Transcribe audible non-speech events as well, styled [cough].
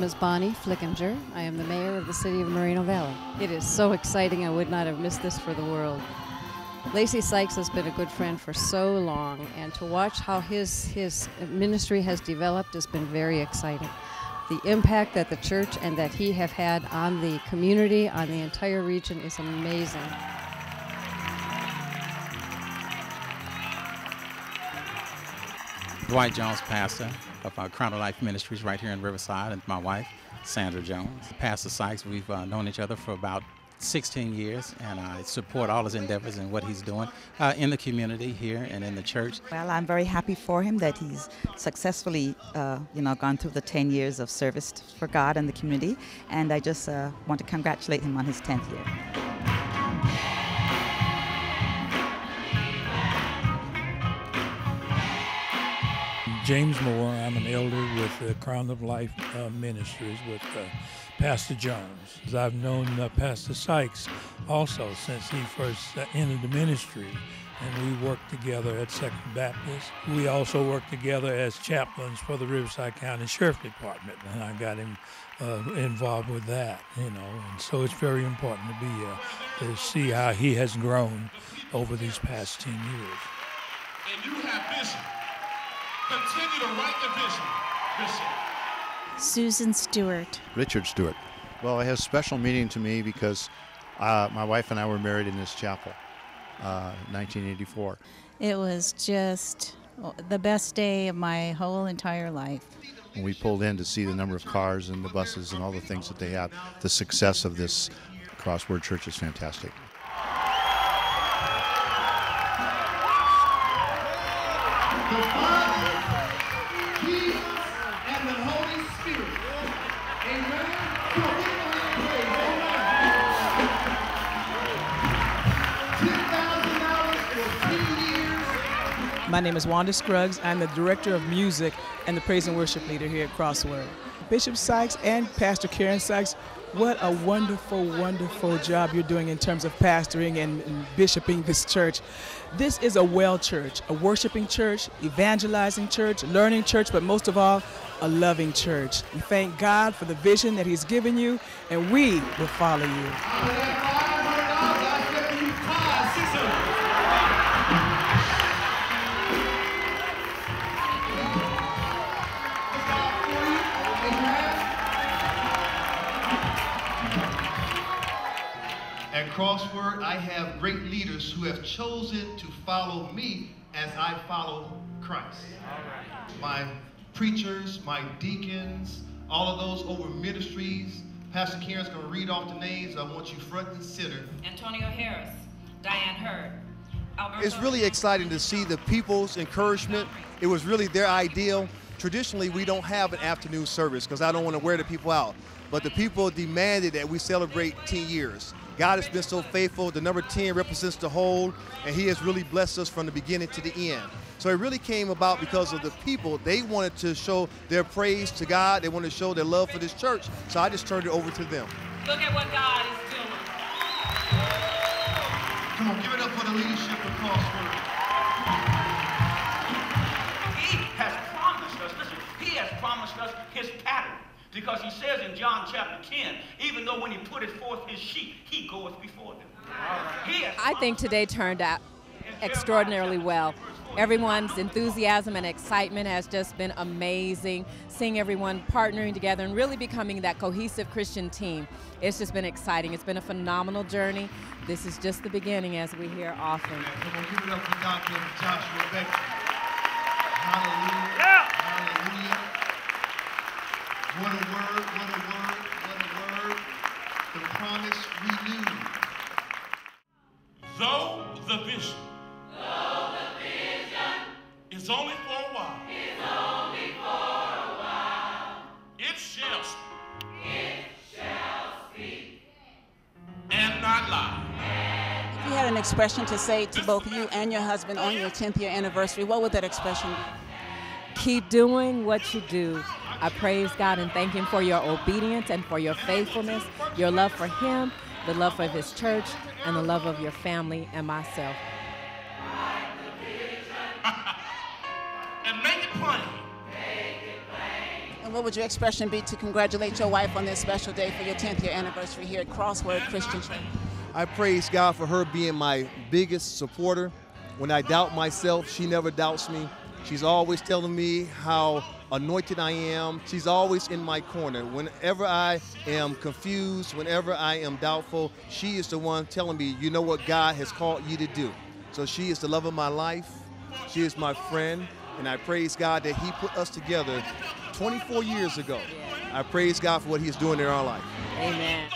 name is Bonnie Flickinger. I am the mayor of the city of Moreno Valley. It is so exciting, I would not have missed this for the world. Lacy Sykes has been a good friend for so long, and to watch how his, his ministry has developed has been very exciting. The impact that the church and that he have had on the community, on the entire region, is amazing. Dwight Jones, pastor of our Crown of Life Ministries right here in Riverside, and my wife, Sandra Jones. Pastor Sykes, we've uh, known each other for about 16 years, and I support all his endeavors and what he's doing uh, in the community here and in the church. Well, I'm very happy for him that he's successfully, uh, you know, gone through the 10 years of service for God and the community, and I just uh, want to congratulate him on his 10th year. James Moore. I'm an elder with the Crown of Life uh, Ministries with uh, Pastor Jones. I've known uh, Pastor Sykes also since he first uh, entered the ministry, and we worked together at Second Baptist. We also worked together as chaplains for the Riverside County Sheriff Department, and I got him uh, involved with that, you know. And so it's very important to be here to see how he has grown over these past 10 years. And you have vision. Continue to write the vision, Bishop. Susan Stewart. Richard Stewart. Well, it has special meaning to me because uh, my wife and I were married in this chapel, uh, 1984. It was just the best day of my whole entire life. When we pulled in to see the number of cars and the buses and all the things that they have, the success of this crossword church is fantastic. My name is Wanda Scruggs. I'm the Director of Music and the Praise and Worship Leader here at Crossword. Bishop Sykes and Pastor Karen Sykes, what a wonderful, wonderful job you're doing in terms of pastoring and, bishoping this church. This is a well church, a worshiping church, evangelizing church, learning church, but most of all, a loving church. We thank God for the vision that He's given you, and we will follow you. Crossword, I have great leaders who have chosen to follow me as I follow Christ. My preachers, my deacons, all of those over ministries. Pastor Karen's going to read off the names. I want you front and center. Antonio Harris, Diane Hurd. Alberto it's really exciting to see the people's encouragement. It was really their ideal. Traditionally, we don't have an afternoon service because I don't want to wear the people out. But the people demanded that we celebrate 10 years. God has been so faithful. The number 10 represents the whole, and He has really blessed us from the beginning to the end. So it really came about because of the people. They wanted to show their praise to God. They wanted to show their love for this church. So I just turned it over to them. Look at what God is doing. Come on, give it up for the leadership of Crossword. Has promised us His pattern. Because he says in John chapter 10, even though when he putteth forth his sheep, he goeth before them. I think today turned out extraordinarily well. Everyone's enthusiasm and excitement has just been amazing. Seeing everyone partnering together and really becoming that cohesive Christian team. It's just been exciting. It's been a phenomenal journey. This is just the beginning, as we hear often. Come on, give it up for Dr. Joshua Becker. Hallelujah. What a word, what a word, what a word. The promise renewed. Though the vision. Though the vision. Is only for a while. Is only for a while. It shall speak. It shall speak. And not lie. If you had an expression to say to both you and your husband on your 10th year anniversary, what would that expression be? Keep doing what you do. I praise God and thank Him for your obedience and for your faithfulness, your love for Him, the love for His church, and the love of your family and myself. [laughs] and make it plain. And what would your expression be to congratulate your wife on this special day for your 10th year anniversary here at Crossword Christian Church? I praise God for her being my biggest supporter. When I doubt myself, she never doubts me. She's always telling me how anointed I am. She's always in my corner. Whenever I am confused, whenever I am doubtful, she is the one telling me, you know what God has called you to do. So she is the love of my life. She is my friend. And I praise God that He put us together 24 years ago. I praise God for what He's doing in our life. Amen.